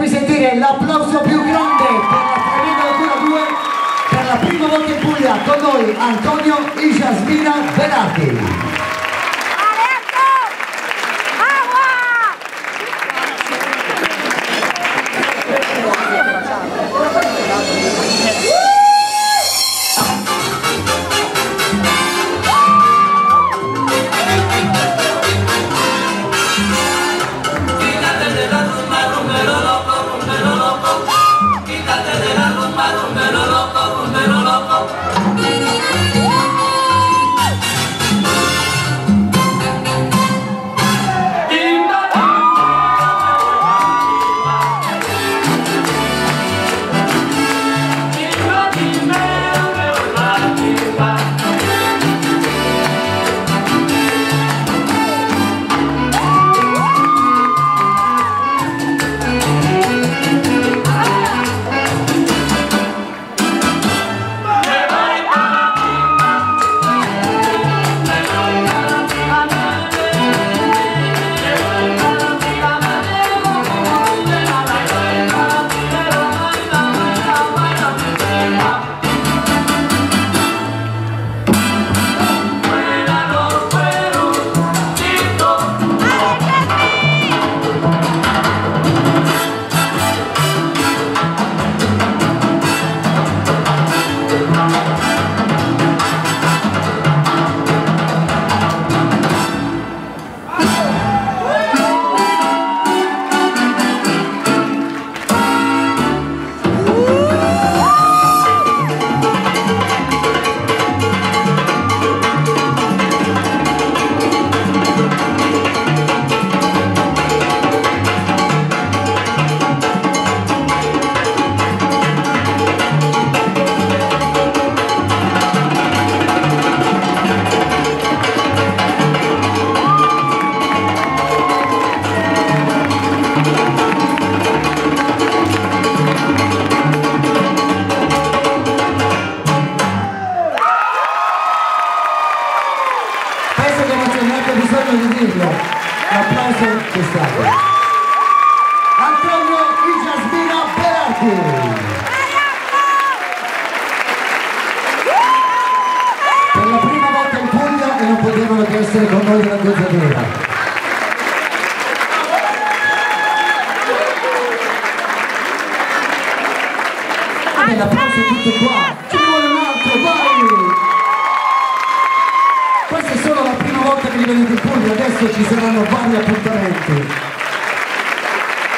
Fatemi sentire l'applauso più grande per la tremenda altura 2 per la prima volta in Puglia con noi Antonio Igiasmina Berardi. Per la prima volta in Puglia e non potevano che essere con noi nella gozzatura. Vabbè, l'applauso è tutto qua. Ci vuole un altro, vai! Questa è solo la prima volta che li vedete in Puglia, adesso ci saranno vari appuntamenti.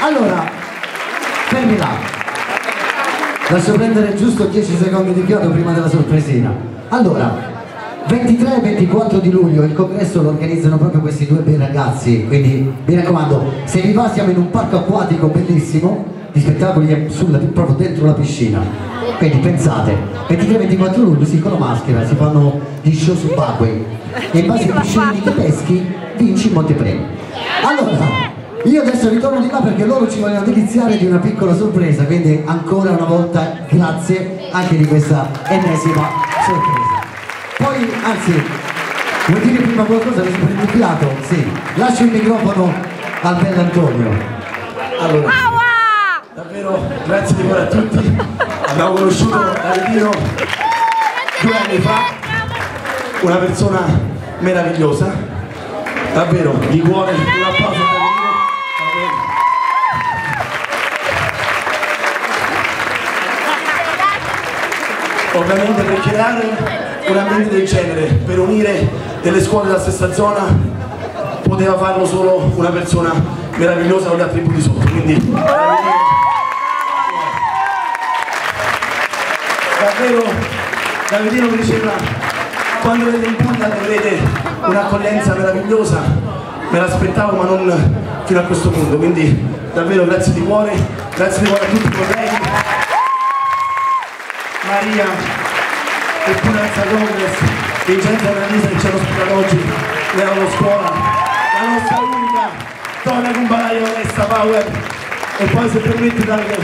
Allora, fermi là. Lascio prendere giusto 10 secondi di chiodo prima della sorpresina. Allora, 23 e 24 di luglio il congresso lo organizzano proprio questi due bei ragazzi, quindi mi raccomando, se vi va siamo in un parco acquatico bellissimo, di spettacoli sulla- proprio dentro la piscina. Quindi pensate, 23 e 24 luglio si con la maschera, si fanno gli show subacquei e in base ai piscini che peschi vinci molti premi. Allora, io adesso ritorno di là perché loro ci vogliono deliziare di una piccola sorpresa, quindi ancora una volta grazie anche di questa ennesima sorpresa. Poi, anzi, vuoi dire prima qualcosa? Mi sono preoccupato? Sì. Lascio il microfono al bell'Antonio. Allora, davvero grazie di cuore a tutti. Abbiamo conosciuto Aretino due anni fa, una persona meravigliosa, davvero di cuore, un Ovviamente per creare un ambiente del genere, per unire delle scuole della stessa zona, poteva farlo solo una persona meravigliosa con gli attributi sotto. Quindi davvero Davidino mi diceva quando vedete in Puglia vedrete un'accoglienza meravigliosa me l'aspettavo ma non fino a questo punto quindi davvero grazie di cuore grazie di cuore a tutti i colleghi Maria e Puranza Gomez, Vincenzo Analisa che ci hanno ospitato oggi, Leonardo Scuola, la nostra unica donna con balaio power e poi se permetti Davide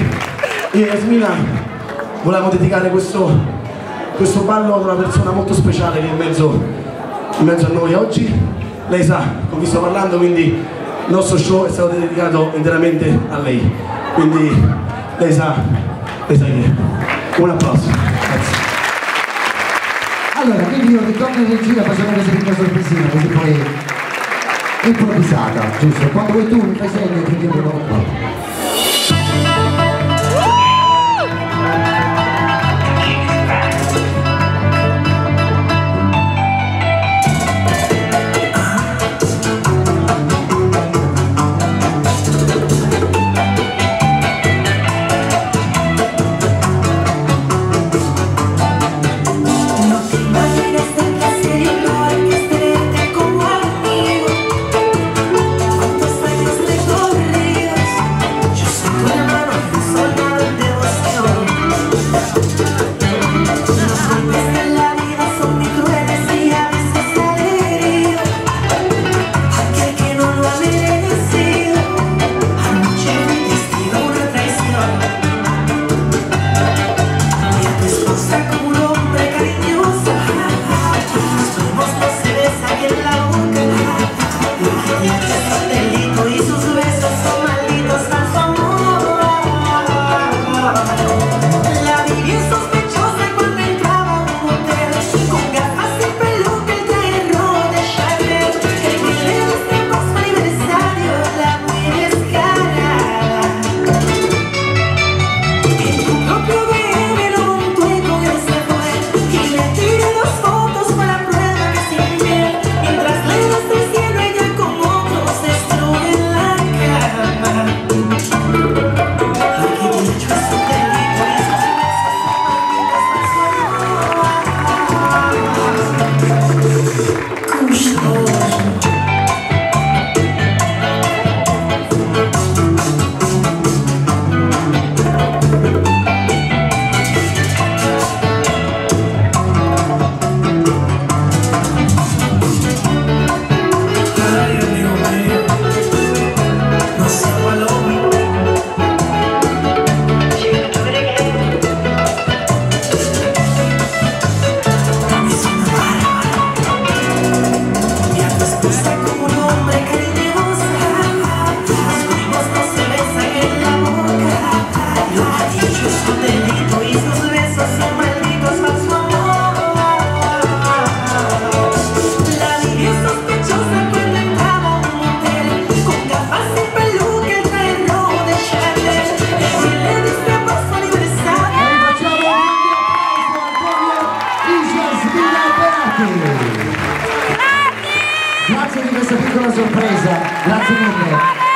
e Yasmina volevamo dedicare questo, questo ballo ad una persona molto speciale che è in mezzo, in mezzo a noi oggi, lei sa con chi sto parlando quindi il nostro show è stato dedicato interamente a lei, quindi lei sa, lei sa che... È. Un applauso. Grazie. Allora, quindi io ritorno in regia, facciamo una piccola sorpresina, così poi improvvisata, giusto? Quando vuoi tu mi fai segno e ti diamo qua. piccola sorpresa. Grazie mille.